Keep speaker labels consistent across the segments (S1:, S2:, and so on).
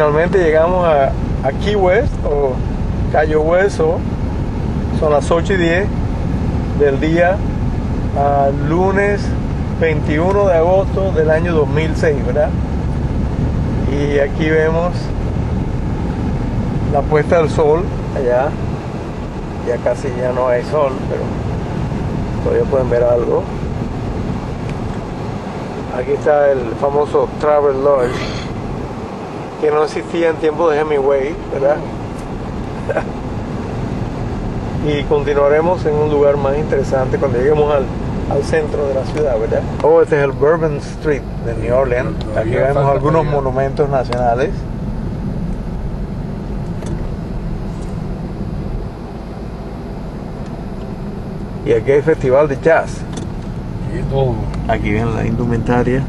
S1: Finalmente llegamos a, Key West o Cayo Hueso. Son las 8 y 10 del día lunes 21 de agosto del año 2006, ¿verdad? Y aquí vemos la puesta del sol allá. Ya casi ya no hay sol, pero todavía pueden ver algo. Aquí está el famoso Travel Lodge, que no existía en tiempos de Hemingway, ¿verdad? y continuaremos en un lugar más interesante cuando lleguemos al, al centro de la ciudad, ¿verdad? Oh, este es el Bourbon Street de New Orleans. Aquí vemos algunos monumentos nacionales. Y aquí hay festival de jazz.
S2: Aquí hay todo.
S1: Aquí ven la indumentaria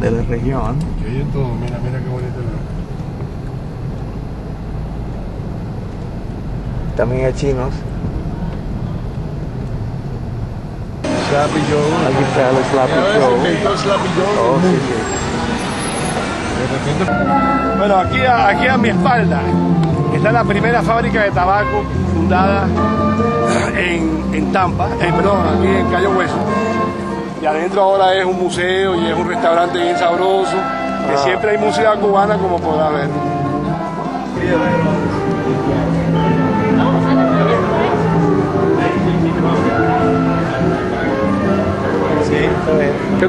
S1: de la región.
S2: Aquí hay todo. Mira, mira qué bonito.
S1: También hay chinos.
S2: Slappy Joe.
S1: Aquí está el Slappy Joe.
S2: Slappy Joe
S1: Oh, sí,
S2: Bueno, aquí a, aquí a mi espalda está la primera fábrica de tabaco fundada en, en Tampa, eh, perdón, aquí en Cayo Hueso. Y adentro ahora es un museo y es un restaurante bien sabroso, que
S1: Ah.
S2: siempre hay música cubana como podrás ver.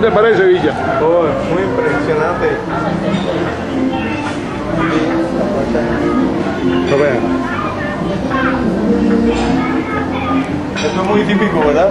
S2: Te parece, Villa?
S1: Oh, muy impresionante.
S2: Lo vean.
S1: Esto es muy típico, ¿verdad?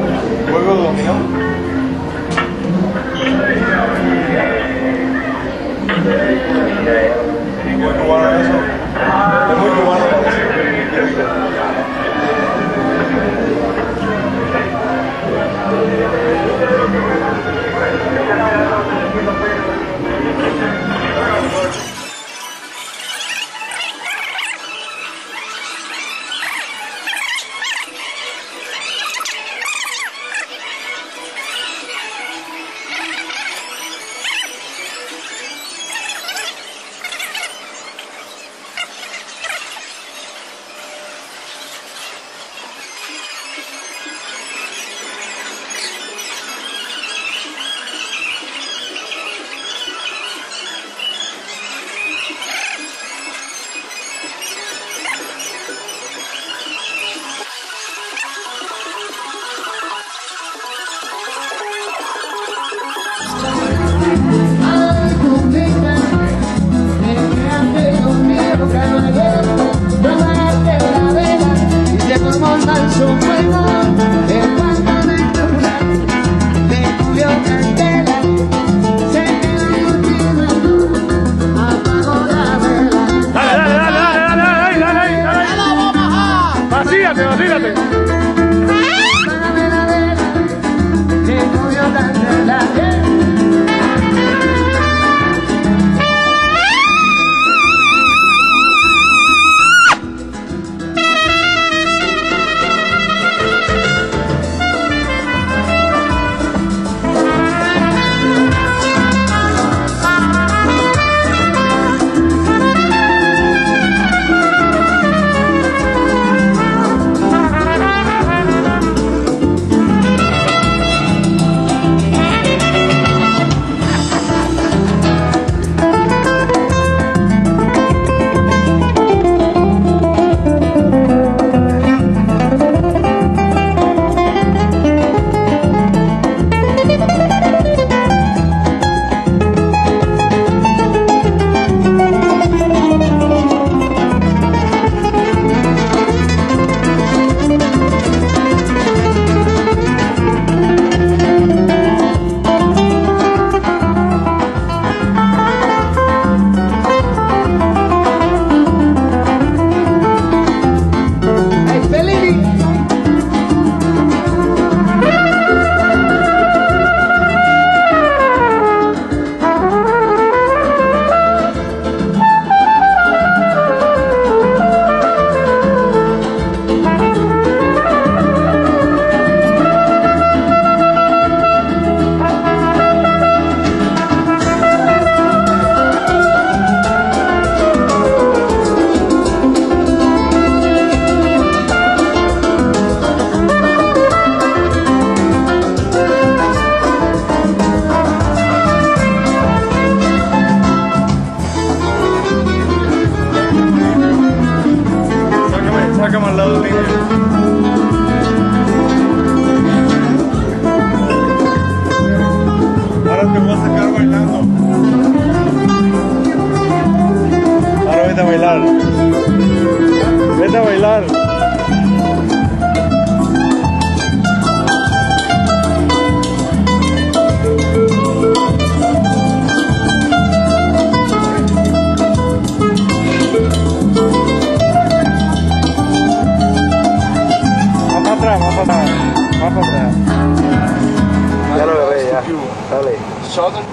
S2: Southern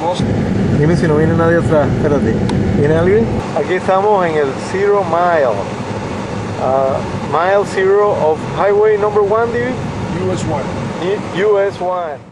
S2: Most
S1: Dime si no viene nadie atrás. Espérate. ¿Viene alguien? Aquí estamos en el Zero Mile. Uh, mile Zero of Highway Number One, dude.
S2: US 1.
S1: US 1.